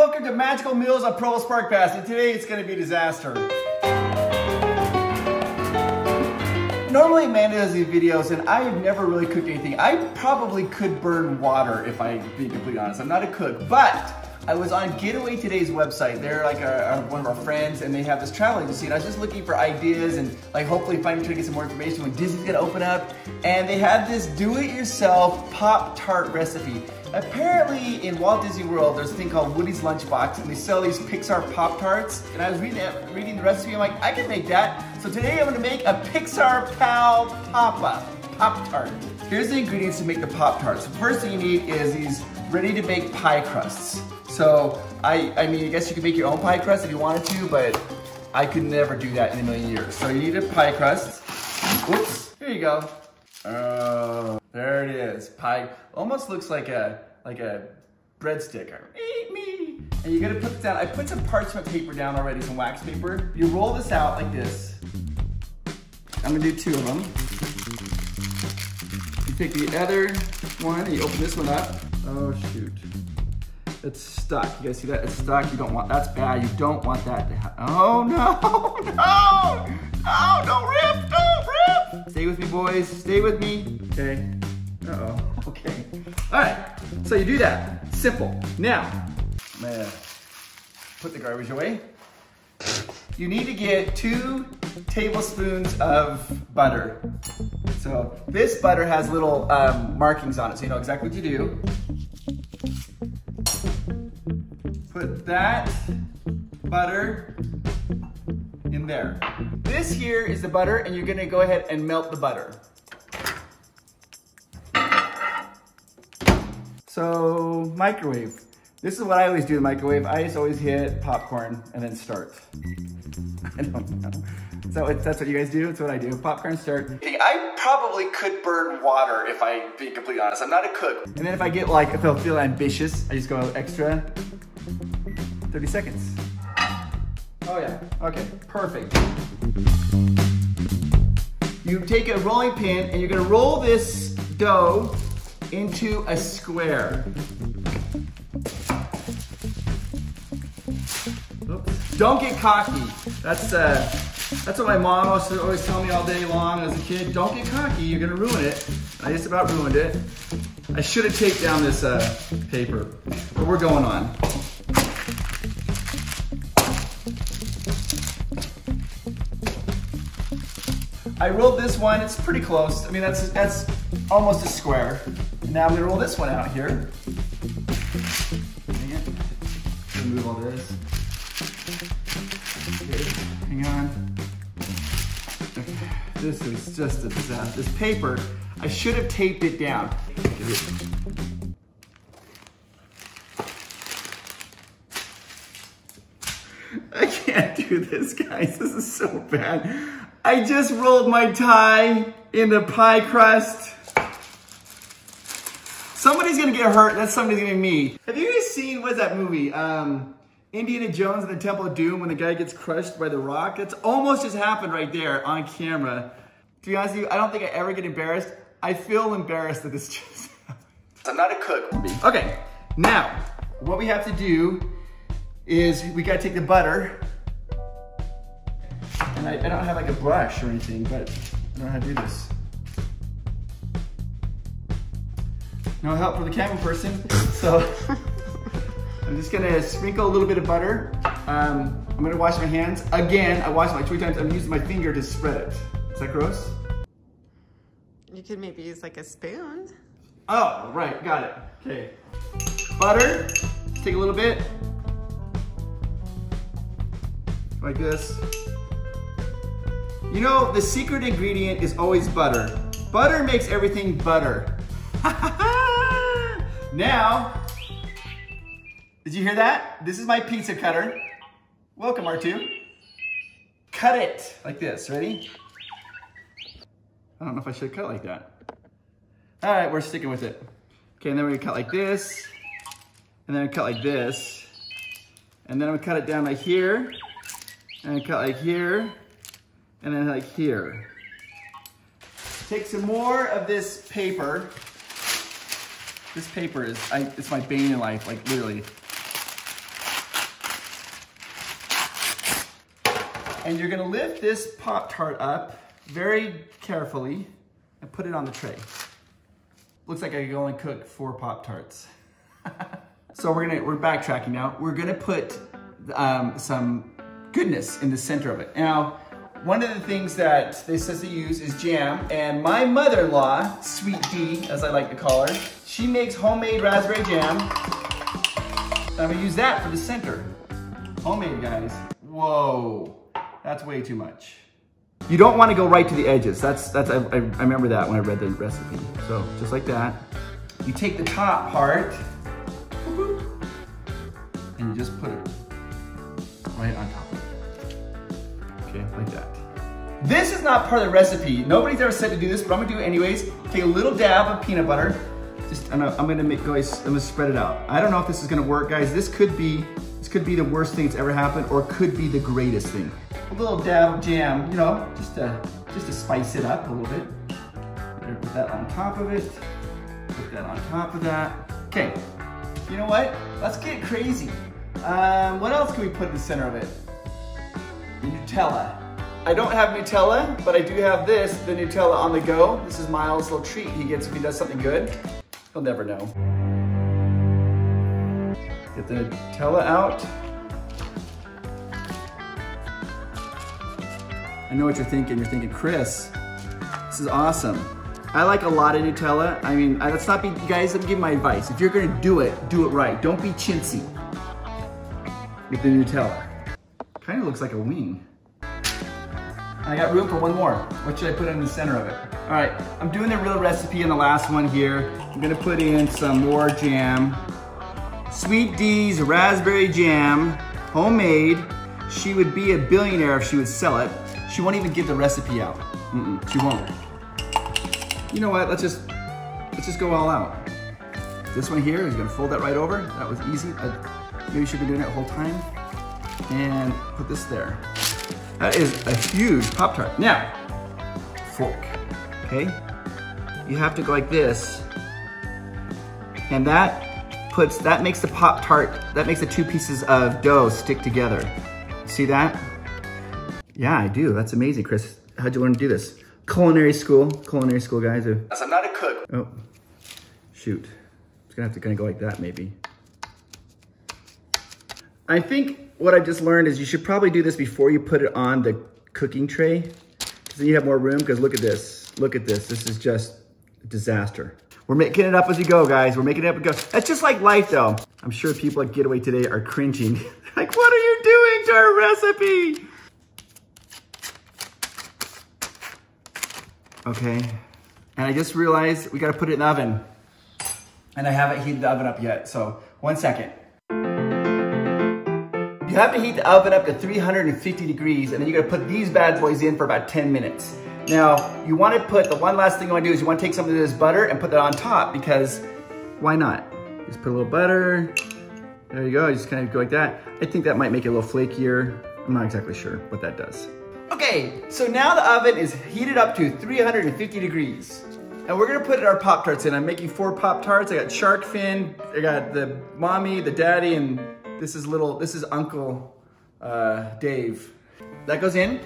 welcome to Magical Meals at Provost Park Pass, and today it's gonna be a disaster. Normally Amanda does these videos and I have never really cooked anything. I probably could burn water if I be completely honest. I'm not a cook, but I was on Getaway Today's website. They're like a, a, one of our friends and they have this travel agency and I was just looking for ideas and like hopefully finally trying to get some more information when Disney's gonna open up. And they had this do-it-yourself Pop-Tart recipe. Apparently in Walt Disney World, there's a thing called Woody's Lunchbox and they sell these Pixar Pop-Tarts. And I was reading, reading the recipe, I'm like, I can make that. So today I'm gonna make a Pixar Pal Papa Pop-Tart. Here's the ingredients to make the Pop-Tarts. First thing you need is these ready to bake pie crusts. So I, I mean, I guess you could make your own pie crust if you wanted to, but I could never do that in a million years. So you need a pie crust. Whoops, here you go. Oh, there it is. Pie, almost looks like a, like a breadstick. Eat me. And you're gonna put it down. I put some parchment paper down already, some wax paper. You roll this out like this. I'm gonna do two of them. You take the other one and you open this one up. Oh shoot. It's stuck. You guys see that? It's stuck. You don't want, that's bad. You don't want that to happen. Oh no, no, no, don't rip, rip. Stay with me boys, stay with me. Okay, uh-oh, okay. All right, so you do that, simple. Now, I'm gonna put the garbage away. You need to get two tablespoons of butter. So this butter has little um, markings on it, so you know exactly what you do. Put that butter in there. This here is the butter, and you're gonna go ahead and melt the butter. So, microwave. This is what I always do in the microwave. I just always hit popcorn and then start. I don't know. So that's what you guys do? That's what I do. Popcorn start. I probably could burn water if I be completely honest. I'm not a cook. And then if I get like, if I feel ambitious, I just go extra 30 seconds. Oh yeah, okay, perfect. You take a rolling pin and you're gonna roll this dough into a square. Oops. Don't get cocky. That's uh, that's what my mom used to always tell me all day long as a kid. Don't get cocky, you're gonna ruin it. I just about ruined it. I should have taped down this uh, paper, but we're going on. I rolled this one, it's pretty close. I mean, that's, that's almost a square. Now I'm gonna roll this one out here. Remove all this. Okay, hang on. Okay. This is just a disaster. This paper, I should have taped it down. I can't do this, guys. This is so bad. I just rolled my tie in the pie crust. Somebody's gonna get hurt. That's somebody's gonna be me. Have you guys seen, what's that movie? Um, Indiana Jones and the Temple of Doom when the guy gets crushed by the rock? That's almost just happened right there on camera. To be honest with you, I don't think I ever get embarrassed. I feel embarrassed that this just happened. I'm not a cook. Okay, now, what we have to do is we gotta take the butter and I, I don't have like a brush or anything, but I don't know how to do this. No help for the camera person. So I'm just gonna sprinkle a little bit of butter. Um, I'm gonna wash my hands. Again, I wash my three times. I'm using my finger to spread it. Is that gross? You could maybe use like a spoon. Oh, right, got it. Okay. Butter, take a little bit. Like this. You know, the secret ingredient is always butter. Butter makes everything butter. now, did you hear that? This is my pizza cutter. Welcome, R2. Cut it like this, ready? I don't know if I should cut like that. All right, we're sticking with it. Okay, and then we're gonna cut like this, and then we cut like this, and then we cut it down like here, and cut like here, and then like here. Take some more of this paper. This paper is, I, it's my bane in life, like literally. And you're gonna lift this Pop-Tart up very carefully and put it on the tray. Looks like I could only cook four Pop-Tarts. so we're gonna, we're backtracking now. We're gonna put um, some goodness in the center of it. Now, one of the things that they says to use is jam, and my mother-in-law, Sweet D, as I like to call her, she makes homemade raspberry jam. I'm gonna use that for the center. Homemade, guys. Whoa, that's way too much. You don't wanna go right to the edges. That's, that's I, I remember that when I read the recipe. So, just like that. You take the top part, and you just put it right on top Okay, like that. This is not part of the recipe. Nobody's ever said to do this, but I'm gonna do it anyways. Take a little dab of peanut butter. Just, I'm gonna, make, guys, I'm gonna spread it out. I don't know if this is gonna work, guys. This could be, this could be the worst thing that's ever happened, or could be the greatest thing. A little dab of jam, you know, just to, just to spice it up a little bit. Put that on top of it. Put that on top of that. Okay, you know what? Let's get crazy. Um, what else can we put in the center of it? Nutella. I don't have Nutella, but I do have this, the Nutella on the go. This is Miles' little treat he gets if he does something good. He'll never know. Get the Nutella out. I know what you're thinking. You're thinking, Chris, this is awesome. I like a lot of Nutella. I mean, let's not be, guys, let me give my advice. If you're gonna do it, do it right. Don't be chintzy with the Nutella. Kind of looks like a wing. I got room for one more. What should I put in the center of it? All right, I'm doing the real recipe in the last one here. I'm gonna put in some more jam. Sweet D's raspberry jam, homemade. She would be a billionaire if she would sell it. She won't even give the recipe out. Mm -mm, she won't. You know what, let's just, let's just go all out. This one here is gonna fold that right over. That was easy. I maybe should have been doing it the whole time. And put this there. That is a huge Pop-Tart. Now, fork, okay? You have to go like this. And that puts, that makes the Pop-Tart, that makes the two pieces of dough stick together. See that? Yeah, I do. That's amazing, Chris. How'd you learn to do this? Culinary school, culinary school guys. Are... I'm not a cook. Oh, shoot. It's gonna have to kind of go like that maybe. I think what I just learned is you should probably do this before you put it on the cooking tray. Because then you have more room, because look at this. Look at this. This is just a disaster. We're making it up as we go, guys. We're making it up as we go. That's just like life, though. I'm sure people at Getaway today are cringing. like, what are you doing to our recipe? Okay. And I just realized we gotta put it in the oven. And I haven't heated the oven up yet, so one second. You have to heat the oven up to 350 degrees, and then you're gonna put these bad boys in for about 10 minutes. Now, you wanna put, the one last thing you wanna do is you wanna take some of this butter and put that on top, because why not? Just put a little butter. There you go, you just kind of go like that. I think that might make it a little flakier. I'm not exactly sure what that does. Okay, so now the oven is heated up to 350 degrees. And we're gonna put our Pop-Tarts in. I'm making four Pop-Tarts. I got shark fin, I got the mommy, the daddy, and this is little, this is Uncle uh, Dave. That goes in.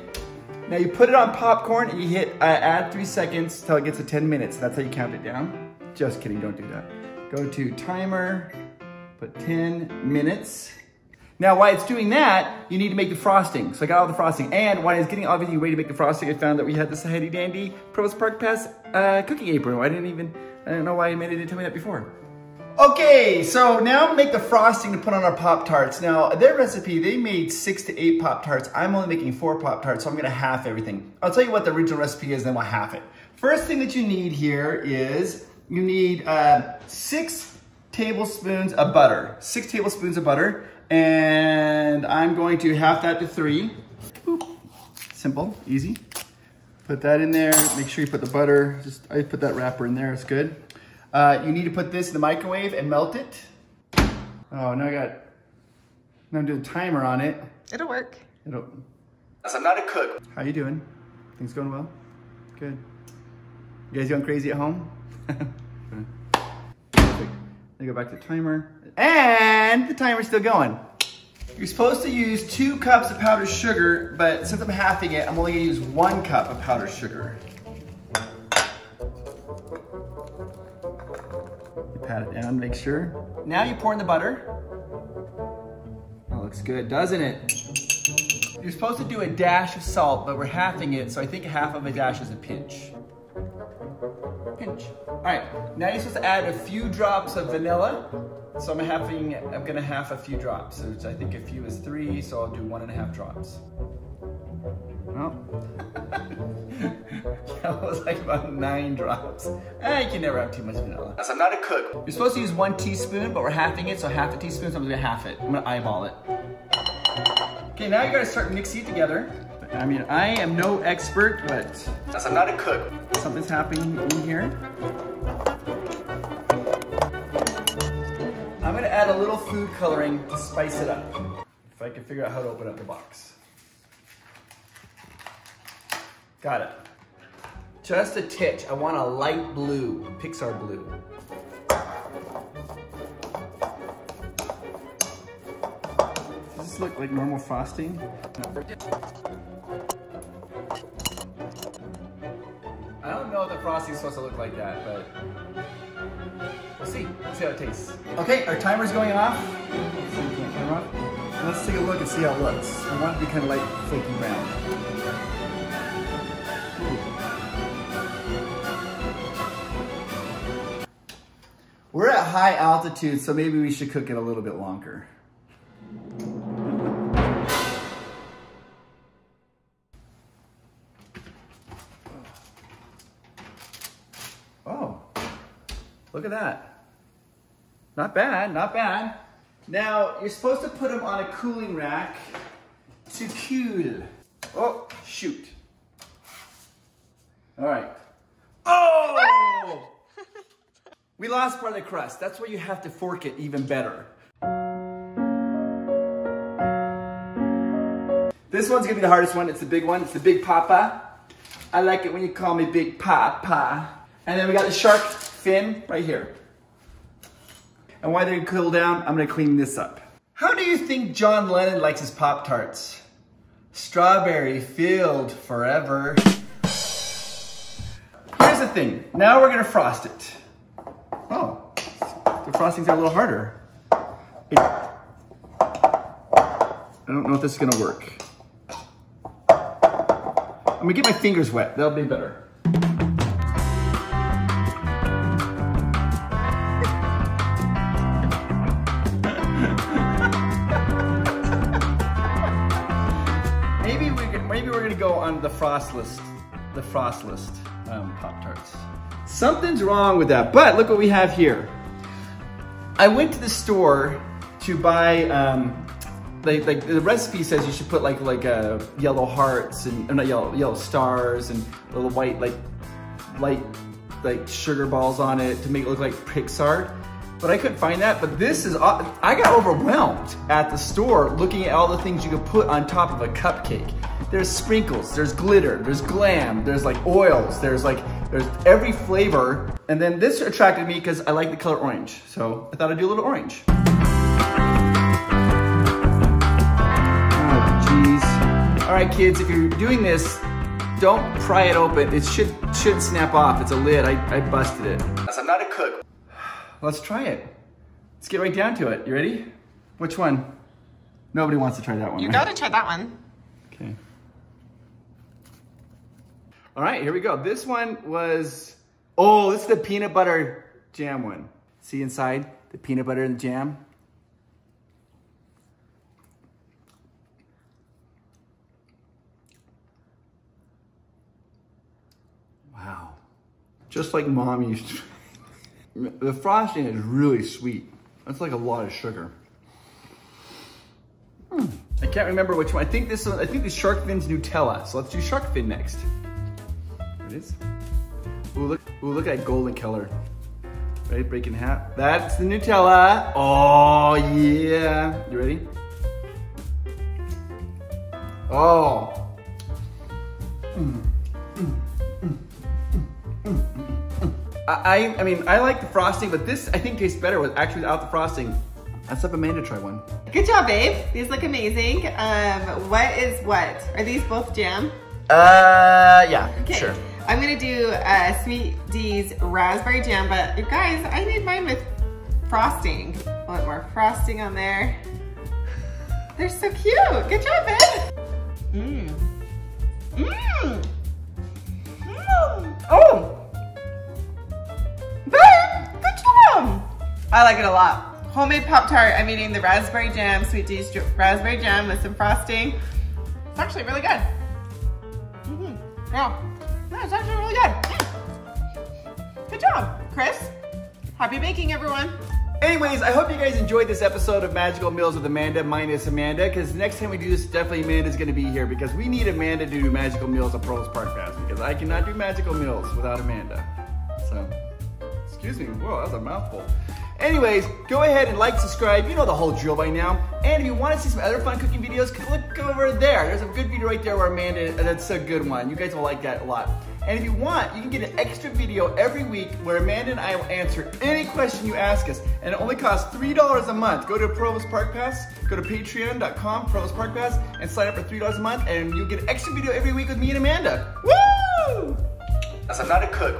Now you put it on popcorn and you hit uh, add three seconds till it gets to 10 minutes. That's how you count it down. Just kidding, don't do that. Go to timer, put 10 minutes. Now, while it's doing that, you need to make the frosting. So I got all the frosting. And while I was getting everything ready to make the frosting, I found that we had this handy dandy Provost Park Pass uh, cooking apron. I didn't even, I don't know why I made it didn't tell me that before. Okay, so now make the frosting to put on our Pop-Tarts. Now, their recipe, they made six to eight Pop-Tarts. I'm only making four Pop-Tarts, so I'm gonna half everything. I'll tell you what the original recipe is, then we'll half it. First thing that you need here is, you need uh, six tablespoons of butter. Six tablespoons of butter, and I'm going to half that to three. Simple, easy. Put that in there, make sure you put the butter, just I put that wrapper in there, it's good. Uh, you need to put this in the microwave and melt it. Oh, now I got, now I'm doing a timer on it. It'll work. It'll, I'm not a cook. How you doing? Things going well? Good. You guys going crazy at home? Perfect. Then go back to the timer. And the timer's still going. You're supposed to use two cups of powdered sugar, but since I'm halving it, I'm only gonna use one cup of powdered sugar. Down, make sure. Now you pour in the butter. That looks good, doesn't it? You're supposed to do a dash of salt, but we're halving it, so I think half of a dash is a pinch. Pinch. All right, now you're supposed to add a few drops of vanilla. So I'm having, I'm gonna half a few drops. So I think a few is three, so I'll do one and a half drops. Well, that was like about nine drops. Eh, you can never have too much vanilla. So I'm not a cook. You're supposed to use one teaspoon, but we're halving it, so half a teaspoon, so I'm gonna half it. I'm gonna eyeball it. Okay, now you gotta start mixing it together. I mean, I am no expert, but so I'm not a cook. Something's happening in here. I'm gonna add a little food coloring to spice it up. If I can figure out how to open up the box. Got it. Just a titch. I want a light blue, Pixar blue. Does this look like normal frosting? No. I don't know if the frosting's supposed to look like that, but we'll see. We'll see how it tastes. Okay, our timer's going off. Let's take a look and see how it looks. I want it to be kind of light, flaky brown. High altitude, so maybe we should cook it a little bit longer. Oh, look at that. Not bad, not bad. Now, you're supposed to put them on a cooling rack to cool. Oh, shoot. All right. Oh! We lost part of the crust. That's why you have to fork it even better. This one's gonna be the hardest one. It's the big one. It's the Big Papa. I like it when you call me Big Papa. And then we got the shark fin right here. And while they cool down, I'm gonna clean this up. How do you think John Lennon likes his Pop-Tarts? Strawberry filled forever. Here's the thing. Now we're gonna frost it. Oh, the frosting's are a little harder. I don't know if this is gonna work. I'm gonna get my fingers wet. That'll be better. maybe we maybe we're gonna go on the frost list, the frost list um, Pop Tarts. Something's wrong with that, but look what we have here. I went to the store to buy um, like, like the recipe says you should put like like uh, yellow hearts and not yellow yellow stars and little white like light like sugar balls on it to make it look like Pixar. But I couldn't find that. But this is I got overwhelmed at the store looking at all the things you could put on top of a cupcake. There's sprinkles, there's glitter, there's glam, there's like oils, there's like there's every flavor. And then this attracted me because I like the color orange. So I thought I'd do a little orange. Oh, jeez. All right, kids, if you're doing this, don't pry it open. It should should snap off. It's a lid. I, I busted it. I'm not a cook. Let's try it. Let's get right down to it. You ready? Which one? Nobody wants to try that one. You right? gotta try that one. Okay. All right, here we go. This one was, oh, this is the peanut butter jam one. See inside the peanut butter and the jam? Wow. Just like mom used to. The frosting is really sweet. That's like a lot of sugar. Hmm. I can't remember which one. I think this one, I think the shark fin's Nutella. So let's do shark fin next. Ooh, look, ooh, look at that golden color. Ready, break in half. That's the Nutella. Oh, yeah. You ready? Oh. Mm. I, I mean, I like the frosting, but this I think tastes better with actually without the frosting. Let's have Amanda to try one. Good job, babe. These look amazing. Um, what is what? Are these both jam? Uh, yeah, Okay. sure. I'm gonna do uh, Sweet D's raspberry jam, but guys, I made mine with frosting. I want more frosting on there. They're so cute. Good job, Ben. Mmm. Mmm. Mmm. Oh. Babe, good job. I like it a lot. Homemade Pop-Tart. I'm eating the raspberry jam, Sweet D's raspberry jam with some frosting. It's actually really good. Mm-hmm. Yeah. Yeah, it's actually really good. Mm. Good job, Chris. Happy baking, everyone. Anyways, I hope you guys enjoyed this episode of Magical Meals with Amanda minus Amanda, because next time we do this, definitely Amanda's gonna be here because we need Amanda to do Magical Meals at Pearls Park Fest because I cannot do Magical Meals without Amanda. So, excuse me, whoa, that was a mouthful. Anyways, go ahead and like, subscribe, you know the whole drill by now. And if you wanna see some other fun cooking videos, look over there. There's a good video right there where Amanda, that's a good one. You guys will like that a lot. And if you want, you can get an extra video every week where Amanda and I will answer any question you ask us. And it only costs $3 a month. Go to Provost Park Pass, go to patreon.com, Provost Park Pass, and sign up for $3 a month, and you'll get an extra video every week with me and Amanda. Woo! As I'm not a cook,